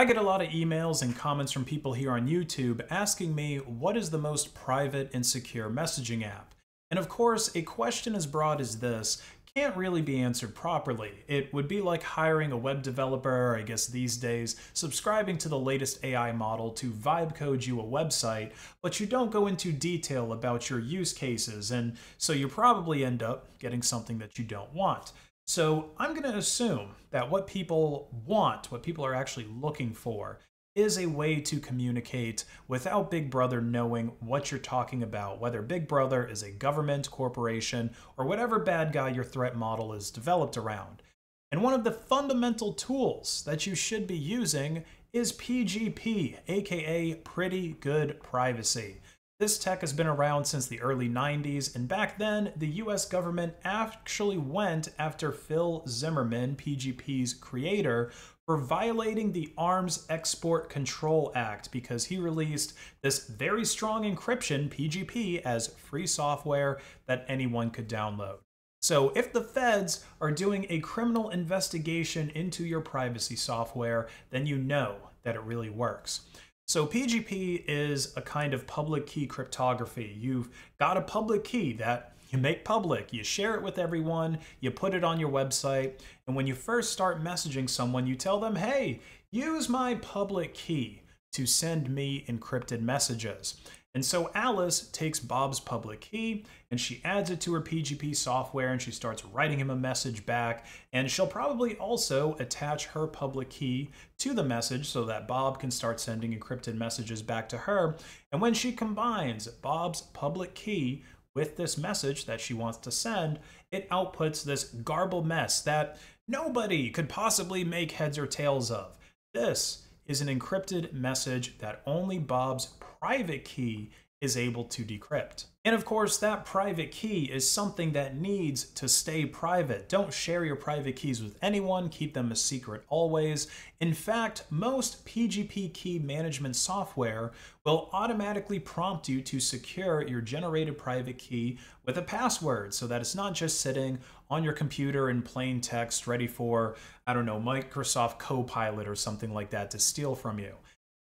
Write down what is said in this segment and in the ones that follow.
I get a lot of emails and comments from people here on YouTube asking me what is the most private and secure messaging app. And of course, a question as broad as this can't really be answered properly. It would be like hiring a web developer, I guess these days, subscribing to the latest AI model to vibe code you a website, but you don't go into detail about your use cases, and so you probably end up getting something that you don't want. So I'm going to assume that what people want, what people are actually looking for, is a way to communicate without Big Brother knowing what you're talking about, whether Big Brother is a government, corporation, or whatever bad guy your threat model is developed around. And one of the fundamental tools that you should be using is PGP, aka Pretty Good Privacy. This tech has been around since the early 90s, and back then, the US government actually went after Phil Zimmermann, PGP's creator, for violating the Arms Export Control Act because he released this very strong encryption, PGP, as free software that anyone could download. So if the feds are doing a criminal investigation into your privacy software, then you know that it really works. So PGP is a kind of public key cryptography. You've got a public key that you make public, you share it with everyone, you put it on your website, and when you first start messaging someone, you tell them, hey, use my public key to send me encrypted messages. And so Alice takes Bob's public key and she adds it to her PGP software and she starts writing him a message back. And she'll probably also attach her public key to the message so that Bob can start sending encrypted messages back to her. And when she combines Bob's public key with this message that she wants to send, it outputs this garbled mess that nobody could possibly make heads or tails of. This is an encrypted message that only Bob's private key is able to decrypt. And of course, that private key is something that needs to stay private. Don't share your private keys with anyone, keep them a secret always. In fact, most PGP key management software will automatically prompt you to secure your generated private key with a password so that it's not just sitting on your computer in plain text ready for, I don't know, Microsoft Copilot or something like that to steal from you.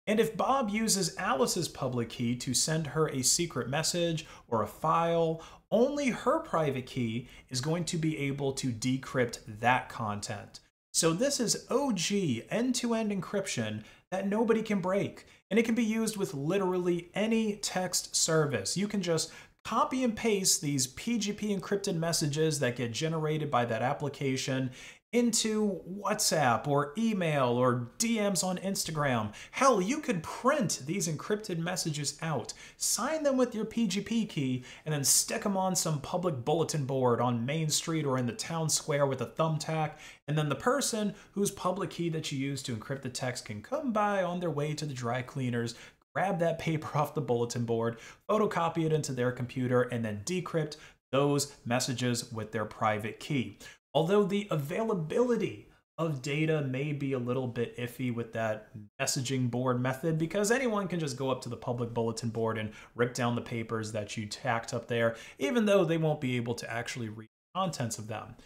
And if Bob uses Alice's public key to send her a secret message or a file, only her private key is going to be able to decrypt that content. So this is OG end-to-end -end encryption that nobody can break. And it can be used with literally any text service. You can just copy and paste these PGP encrypted messages that get generated by that application into WhatsApp or email or DMs on Instagram. Hell, you could print these encrypted messages out, sign them with your PGP key, and then stick them on some public bulletin board on Main Street or in the town square with a thumbtack. And then the person whose public key that you use to encrypt the text can come by on their way to the dry cleaners, grab that paper off the bulletin board, photocopy it into their computer, and then decrypt those messages with their private key. Although the availability of data may be a little bit iffy with that messaging board method because anyone can just go up to the public bulletin board and rip down the papers that you tacked up there, even though they won't be able to actually read the contents of them.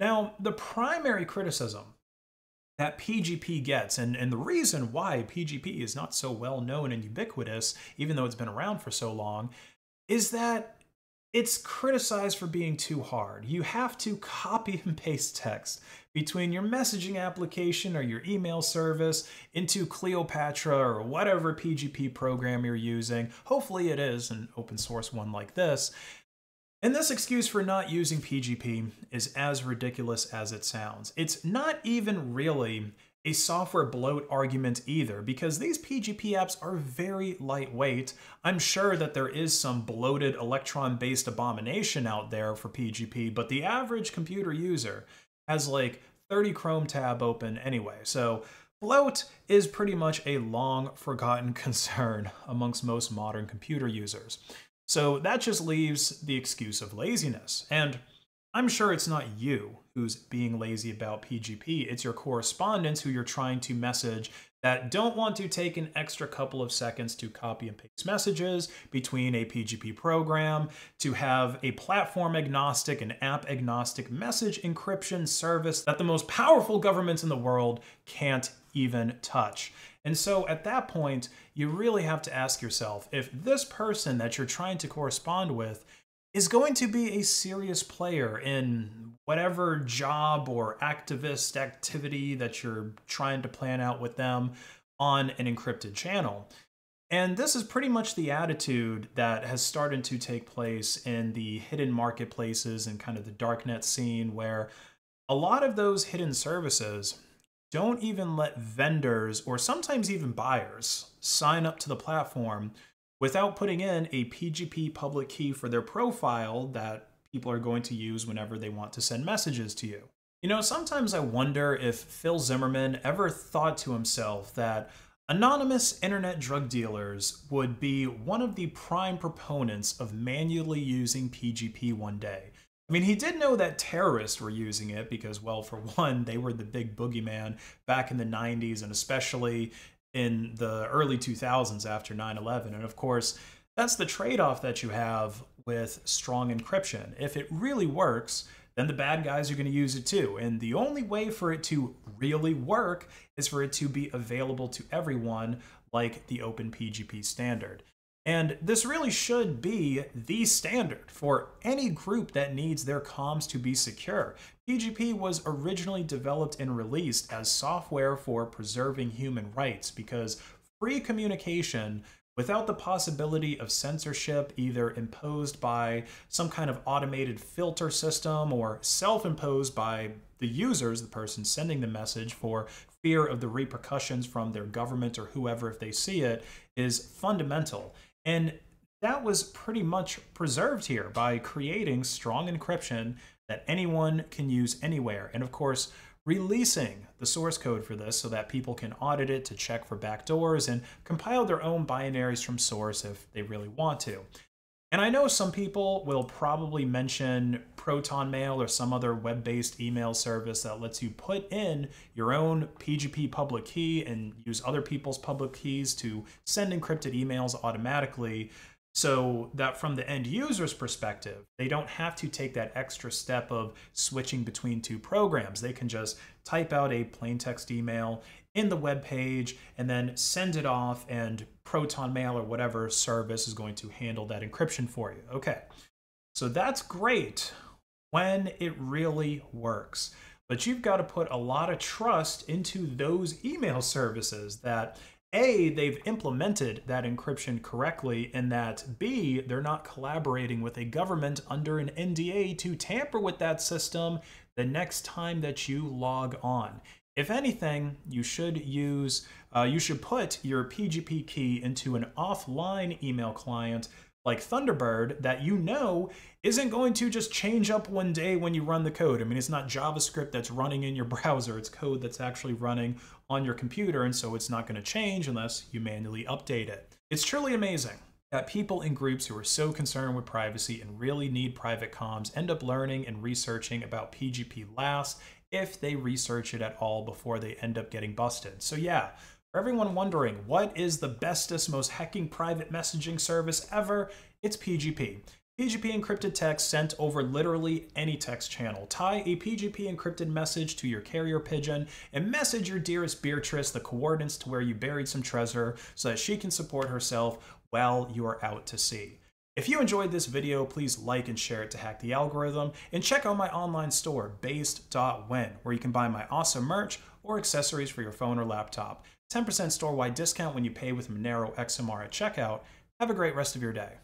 Now, the primary criticism that PGP gets, and, and the reason why PGP is not so well known and ubiquitous, even though it's been around for so long, is that it's criticized for being too hard. You have to copy and paste text between your messaging application or your email service into Kleopatra or whatever PGP program you're using. Hopefully, it is an open source one like this. And this excuse for not using PGP is as ridiculous as it sounds. It's not even really a software bloat argument either, because these PGP apps are very lightweight. I'm sure that there is some bloated Electron-based abomination out there for PGP, but the average computer user has like 30 Chrome tab open anyway, so bloat is pretty much a long forgotten concern amongst most modern computer users. So that just leaves the excuse of laziness. And I'm sure it's not you who's being lazy about PGP. It's your correspondents who you're trying to message that don't want to take an extra couple of seconds to copy and paste messages between a PGP program, to have a platform agnostic and app agnostic message encryption service that the most powerful governments in the world can't even touch. And so at that point, you really have to ask yourself if this person that you're trying to correspond with is going to be a serious player in whatever job or activist activity that you're trying to plan out with them on an encrypted channel. And this is pretty much the attitude that has started to take place in the hidden marketplaces and kind of the darknet scene, where a lot of those hidden services don't even let vendors or sometimes even buyers sign up to the platform without putting in a PGP public key for their profile that people are going to use whenever they want to send messages to you. You know, sometimes I wonder if Phil Zimmermann ever thought to himself that anonymous internet drug dealers would be one of the prime proponents of manually using PGP one day. I mean, he did know that terrorists were using it because, well, for one, they were the big boogeyman back in the 90s and especially in the early 2000s after 9 11. And of course, that's the trade off that you have with strong encryption. If it really works, then the bad guys are going to use it too. And the only way for it to really work is for it to be available to everyone, like the OpenPGP standard. And this really should be the standard for any group that needs their comms to be secure. PGP was originally developed and released as software for preserving human rights because free communication without the possibility of censorship either imposed by some kind of automated filter system or self-imposed by the users, the person sending the message for fear of the repercussions from their government or whoever if they see it, is fundamental. And that was pretty much preserved here by creating strong encryption that anyone can use anywhere. And of course, releasing the source code for this so that people can audit it to check for backdoors and compile their own binaries from source if they really want to. And I know some people will probably mention Proton Mail or some other web based email service that lets you put in your own PGP public key and use other people's public keys to send encrypted emails automatically. So that from the end user's perspective, they don't have to take that extra step of switching between two programs. They can just type out a plain text email in the web page and then send it off and Proton Mail or whatever service is going to handle that encryption for you. Okay, so that's great when it really works. But you've got to put a lot of trust into those email services that a, they've implemented that encryption correctly, and that B, they're not collaborating with a government under an NDA to tamper with that system the next time that you log on. If anything, you should use, uh, you should put your PGP key into an offline email client like Thunderbird that you know isn't going to just change up one day when you run the code. I mean, it's not JavaScript that's running in your browser, it's code that's actually running on your computer, and so it's not going to change unless you manually update it. It's truly amazing that people in groups who are so concerned with privacy and really need private comms end up learning and researching about PGP last if they research it at all before they end up getting busted. So yeah, for everyone wondering, what is the bestest, most hacking private messaging service ever? It's PGP. PGP encrypted text sent over literally any text channel. Tie a PGP encrypted message to your carrier pigeon and message your dearest Beatrice the coordinates to where you buried some treasure so that she can support herself while you are out to sea. If you enjoyed this video, please like and share it to hack the algorithm, and check out my online store, based.win, where you can buy my awesome merch or accessories for your phone or laptop. 10% store-wide discount when you pay with Monero XMR at checkout. Have a great rest of your day.